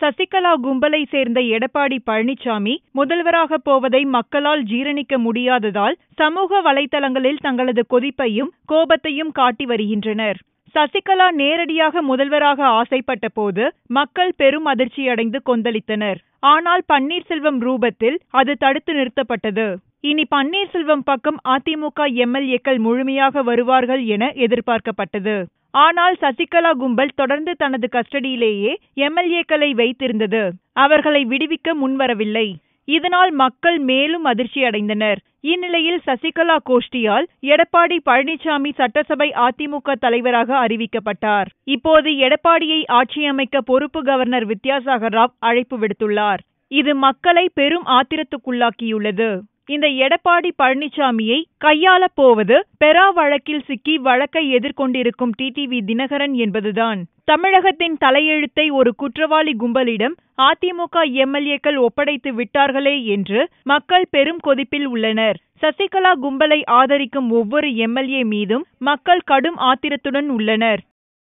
சசிகலா கும்பலை சேர்ந்த எடப்பாடி பழனிசாமி முதல்வராக போவதை மக்களால் ஜீரணிக்க முடியாததால் சமூக வலைதளங்களில் தங்களது கொதிப்பையும் கோபத்தையும் காட்டி வருகின்றனர். சசிகலா நேரடியாக முதல்வராக ஆசைப்பட்ட போது மக்கள் பெரும் அதிர்ச்சியடைந்து கொந்தளித்தனர். ஆனால் பன்னீர்செல்வம் ரூபத்தில் அது தடுத்து நிறுத்தப்பட்டது. இனி பன்னீர்செல்வம் பக்கம் அதிமுக எம்எல்ஏக்கள் முழுமையாக வருவார்கள் என எதிர்பார்க்கப்பட்டது. ஆனால் சசிகலா கும்பல் தொடர்ந்து தனது கஸ்டடியிலேயே எம்எல்ஏக்களை வைத்திருந்தது. அவர்களை விடுவிக்க முன்வரவில்லை. இதனால் மக்கள் மேலும் அதிர்ச்சி அடைந்தனர். இந்நிலையில் சசிகலா கோஷ்டியால் எடப்பாடி பழனிசாமி சட்டசபை அதிமுக தலைவராக அறிவிக்கப்பட்டார். இப்போது எடப்பாடியை ஆட்சியமைக்க பொறுப்பு கவர்னர் வித்யாசாகர் ராவ் அழைப்பு விடுத்துள்ளார். இது மக்களை பெரும் ஆத்திரத்துக்குள்ளாக்கியுள்ளது. இந்த எடப்பாடி பழனிசாமியை கையாளப் போவது பெரா வழக்கில் சிக்கி வழக்கை எதிர்கொண்டிருக்கும் டிடிவி தினகரன் என்பதுதான். தமிழகத்தின் தலையெழுத்தை ஒரு குற்றவாளி கும்பலிடம் அதிமுக எம்எல்ஏக்கள் ஒப்படைத்து விட்டார்களே என்று மக்கள் பெரும் கொதிப்பில் உள்ளனர். சசிகலா கும்பலை ஆதரிக்கும் ஒவ்வொரு எம்எல்ஏ மீதும் மக்கள் கடும் ஆத்திரத்துடன் உள்ளனர்.